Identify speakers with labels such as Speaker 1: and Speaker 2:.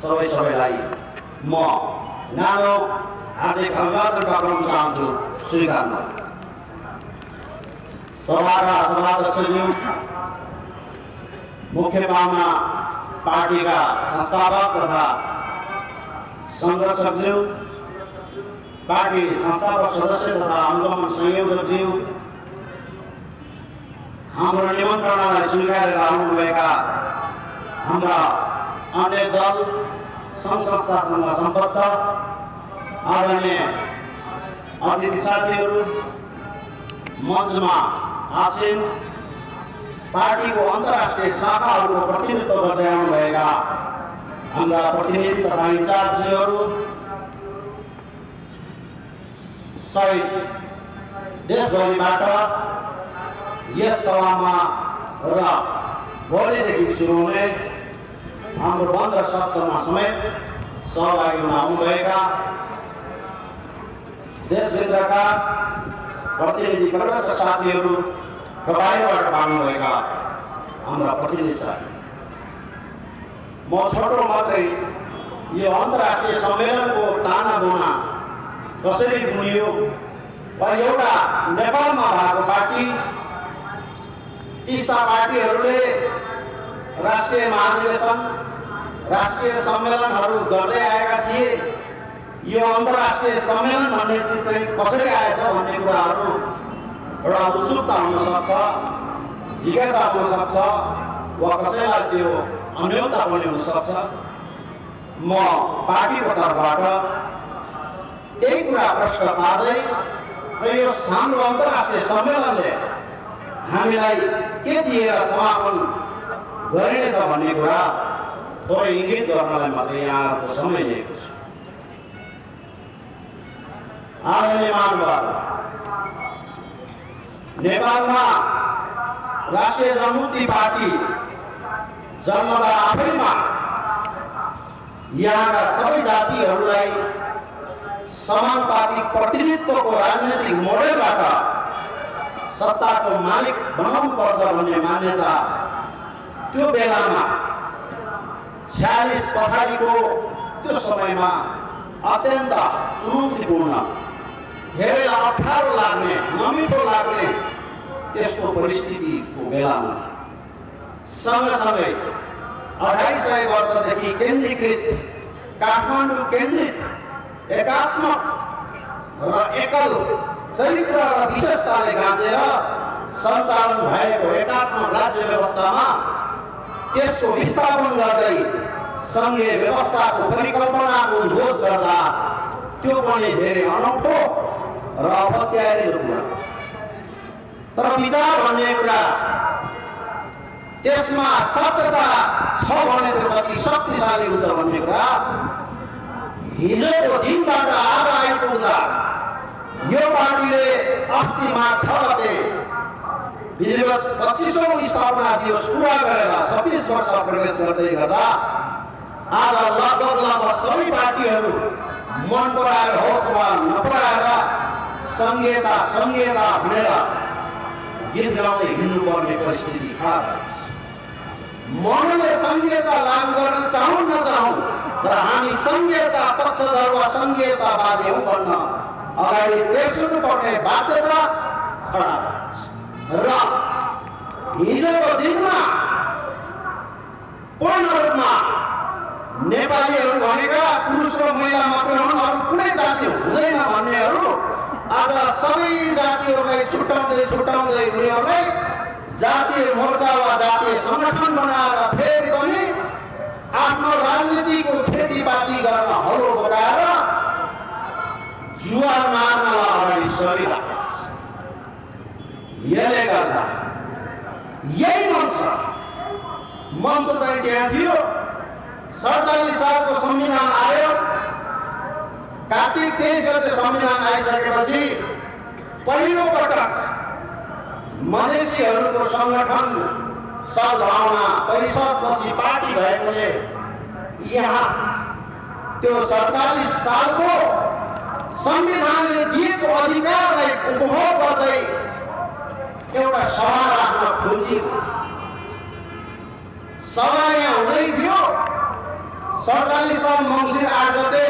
Speaker 1: सबै सबैलाई म नानो हार्दिक अभिवादन टक्राउन चाहन्छु। स्वीकार्न। सभाका सभाध्यक्षज्यू मुख्य पाहुना पार्टीका संस्थापक तथा संरक्षकज्यू पार्टी संस्थापक सदस्य तथा आन्दोलन संयोजकज्यू हाम्रो निमन्त्रणालाई स्वीकारेर आउनुभएका हाम्रा अन्य दल सङ्घ संस्थासँग सम्बद्ध आदरणीय अतिथि साथी साथीहरू मञ्चमा आसीन पार्टीको अन्तर्राष्ट्रिय शाखाहरूको प्रतिनिधित्व गर्दै आउनुभएका हाम्रा प्रतिनिधि तथा इन्चार्जहरू, सहित देशभरिबाट यस सभामा र भोलिदेखि सुरु हाम्रो बंद सत्रमा समेत सहभागी हुन आउनुभएका देशभित्रका प्रतिनिधि वर्गका साथीहरू र बाहिरबाट पाउनुभएका हाम्रा प्रतिनिधि साथी म छोटो मात्रै यो अन्तर्राष्ट्रिय सम्मेलनको ताना बुना कसरी बुनियो वा एउटा पार्टी, तिस्ता पार्टीहरूले राष्ट्रिय महाधिवेशन राष्ट्रिय सम्मेलनहरू गर्दै आएका थिए। यो अन्तर्राष्ट्रिय सम्मेलन भन्ने चिज चाहिँ कसरी आएछ भन्ने कुराहरू एउटा उत्सुकता हुनसक्छ जिज्ञासा हुनसक्छ वा कसैलाई त्यो अन्योन्यता पनि हुनसक्छ म पार्टीको तर्फबाट त्यही कुरा प्रश्न पार्दै र यो हाम्रो अन्तर्राष्ट्रिय सम्मेलनले हामीलाई के दिएर समापन गरिनेछ भन्ने कुरा थोरै इङ्गित गर्नलाई मात्रै यहाँहरूको समय लिएको छु आदरणीय महानुभाव नेपालमा राष्ट्रिय जनमुक्ति पार्टी जन्मदा आफैमा यहाँका सबै जातिहरूलाई समानुपातिक प्रतिनिधित्वको राजनैतिक मोडेलबाट सत्ताको मालिक बनाउनु पर्छ भन्ने मान्यता त्यो बेलामा छ्यालिस पछाडिको त्यो समयमा अत्यन्त चुनौतीपूर्ण धेरै अप्ठ्यारो लाग्ने नमिठो लाग्ने त्यस्तो परिस्थितिको बेलामा सँगसँगै अढाई सय वर्षदेखि केन्द्रीकृत काठमाडौँ केन्द्रित एकात्मक र एकल चरित्र र विशेषताले गाँचेर सञ्चालन भएको एकात्मक राज्य व्यवस्थामा त्यसको विस्थापन गर्दै सङ्घीय व्यवस्थाको परिकल्पनाको उद्घोष गर्दा त्यो पनि धेरै अनौठो र अपत्यारिलो कुरा तर विचार भन्ने कुरा त्यसमा सत्यता छ भने त्यो कति शक्तिशाली हुन्छ भन्ने कुरा हिजोको दिनबाट आज आइपुग्दा यो पार्टीले अस्ति मार्च छ गते विधिवत पच्चिसौँ स्थापना दिवस पुरा गरेर छब्बिस वर्ष प्रवेश गर्दै गर्दा आज लगभग लगभग सबै पार्टीहरू मन पराएर होस् वा नपराएर सङ्घीयता सङ्घीयता भनेर गीत गाउँदै हिँड्नुपर्ने परिस्थिति छ मनले सङ्घीयता लागू गर्न चाहौँ नचाहौँ तर हामी सङ्घीयता पक्षधर वा सङ्घीयतावादी हौँ भन्न अगाडि तेर्सुनु पर्ने बाध्यता खडा छ र हिजोको दिनमा पूर्ण रूपमा नेपालीहरू भनेका पुरुष र महिला मात्र हुन् अरू कुनै जाति हुँदैन भन्नेहरू आज सबै जातिहरूलाई छुट्याउँदै छुट्याउँदै उनीहरूलाई जातीय मोर्चा वा जातीय सङ्गठन बनाएर फेरि पनि आफ्नो राजनीतिको यही मञ्च चाहिँ त्यहाँ थियो। सडचालिस सालको संविधान आयो। कार्तिक तेइस गते संविधान आइसकेपछि पहिलो पटक मधेसीहरूको सङ्गठन सद्भावना परिषदपछि पार्टी भएकोले यहाँ त्यो सडचालिस सालको संविधानले दिएको अधिकारलाई उपभोग गर्दै एउटा सभा यहाँ हुँदै थियो। सरकारले साल मङ्सिर आठ गते